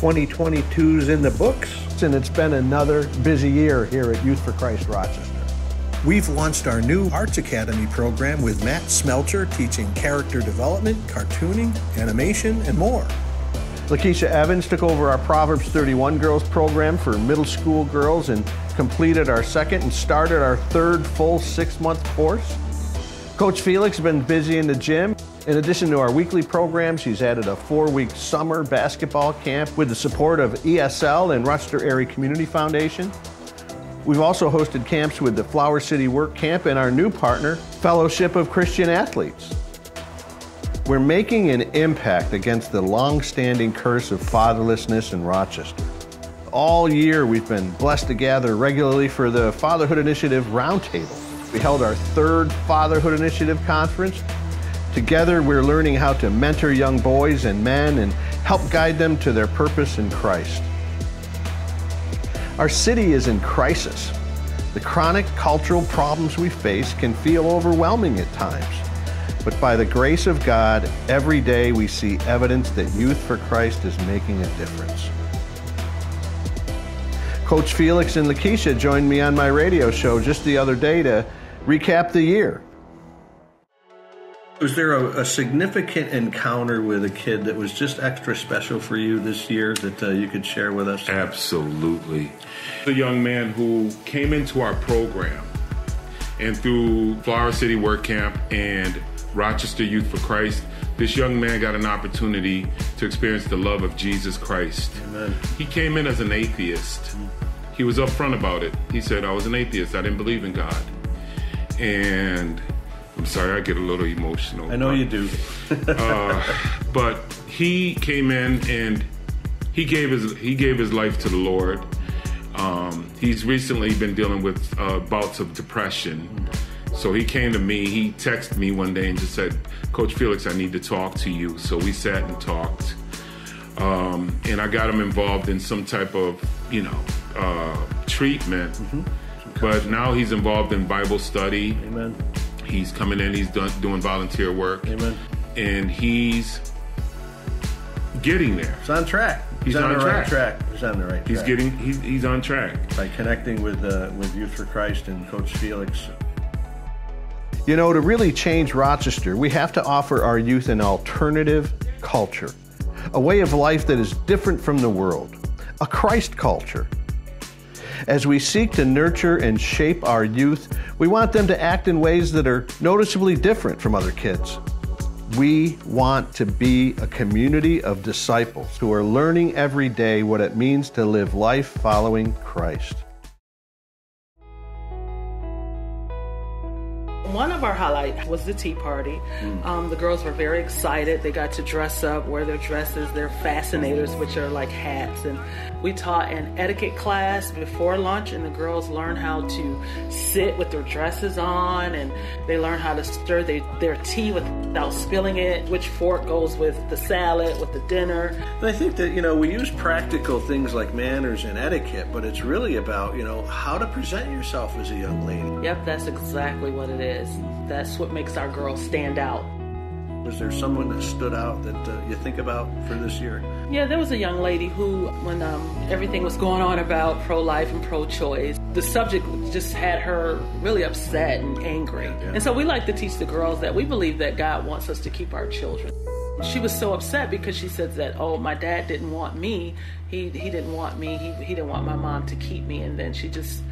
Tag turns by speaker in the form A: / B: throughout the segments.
A: 2022's in the books.
B: And it's been another busy year here at Youth for Christ Rochester.
C: We've launched our new Arts Academy program with Matt Smeltzer teaching character development, cartooning, animation, and more.
B: Lakeysha Evans took over our Proverbs 31 Girls program for middle school girls and completed our second and started our third full six month course. Coach Felix has been busy in the gym. In addition to our weekly programs, he's added a four week summer basketball camp with the support of ESL and Rochester Area Community Foundation. We've also hosted camps with the Flower City Work Camp and our new partner, Fellowship of Christian Athletes. We're making an impact against the long-standing curse of fatherlessness in Rochester. All year we've been blessed to gather regularly for the Fatherhood Initiative Roundtable. We held our third Fatherhood Initiative conference. Together we're learning how to mentor young boys and men and help guide them to their purpose in Christ. Our city is in crisis. The chronic cultural problems we face can feel overwhelming at times. But by the grace of God, every day we see evidence that Youth for Christ is making a difference. Coach Felix and Lakeysha joined me on my radio show just the other day to recap the year. Was there a, a significant encounter with a kid that was just extra special for you this year that uh, you could share with us?
D: Absolutely. The young man who came into our program and through Flower City Work Camp and Rochester Youth for Christ, this young man got an opportunity to experience the love of Jesus Christ.
B: Amen.
D: He came in as an atheist. He was upfront about it. He said, I was an atheist. I didn't believe in God. And I'm sorry, I get a little emotional.
B: I know
D: but,
B: you do.
D: uh, but he came in and he gave his he gave his life to the Lord. Um, he's recently been dealing with uh, bouts of depression. So he came to me, he texted me one day and just said, Coach Felix, I need to talk to you. So we sat and talked. Um, and I got him involved in some type of, you know, uh, treatment.
B: Mm-hmm.
D: But now he's involved in Bible study.
B: Amen.
D: He's coming in, he's done, doing volunteer work.
B: Amen.
D: And he's getting there.
B: It's on track.
D: He's on
B: the
D: track.
B: right track. He's on the right
D: He's getting, he's, he's on track.
B: by connecting with uh, with Youth for Christ and Coach Felix. You know, to really change Rochester, we have to offer our youth an alternative culture, a way of life that is different from the world, a Christ culture. As we seek to nurture and shape our youth, we want them to act in ways that are noticeably different from other kids. We want to be a community of disciples who are learning every day what it means to live life following Christ.
E: One of our highlights was the tea party. Um, the girls were very excited. They got to dress up, wear their dresses, their fascinators, which are like hats. And we taught an etiquette class before lunch, and the girls learned how to sit with their dresses on, and they learned how to stir they, their tea without spilling it, which fork goes with the salad, with the dinner.
B: And I think that, you know, we use practical things like manners and etiquette, but it's really about, you know, how to present yourself as a young lady.
E: Yep, that's exactly what it is. That's what makes our girls stand out.
B: Was there someone that stood out that uh, you think about for this year?
E: Yeah, there was a young lady who, when um, everything was going on about pro life and pro choice, the subject just had her really upset and angry. And so we like to teach the girls that we believe that God wants us to keep our children. She was so upset because she said that, oh, my dad didn't want me. He, he didn't want me. He, he didn't want my mom to keep me. And then she just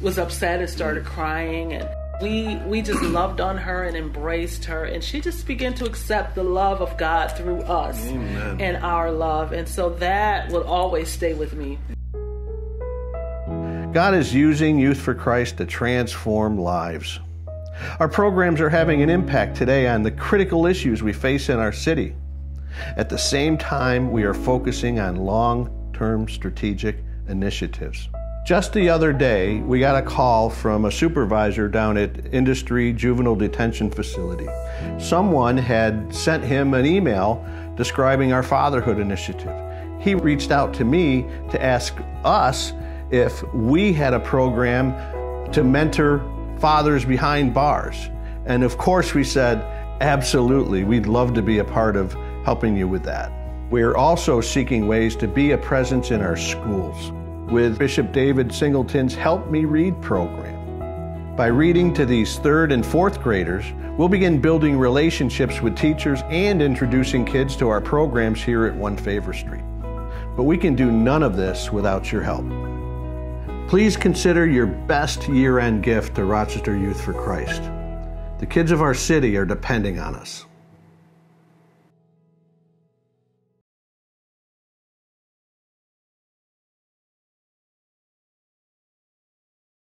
E: was upset and started crying. And we we just loved on her and embraced her and she just began to accept the love of God through us
B: Amen.
E: and our love and so that will always stay with me.
B: God is using Youth for Christ to transform lives. Our programs are having an impact today on the critical issues we face in our city. At the same time, we are focusing on long term strategic initiatives. Just the other day, we got a call from a supervisor down at Industry Juvenile Detention Facility. Someone had sent him an email describing our fatherhood initiative. He reached out to me to ask us if we had a program to mentor fathers behind bars. And of course, we said, absolutely, we'd love to be a part of helping you with that. We're also seeking ways to be a presence in our schools with Bishop David Singleton's Help Me Read program. By reading to these third and fourth graders, we'll begin building relationships with teachers and introducing kids to our programs here at 1 Favor Street. But we can do none of this without your help. Please consider your best year end gift to Rochester Youth for Christ. The kids of our city are depending on us.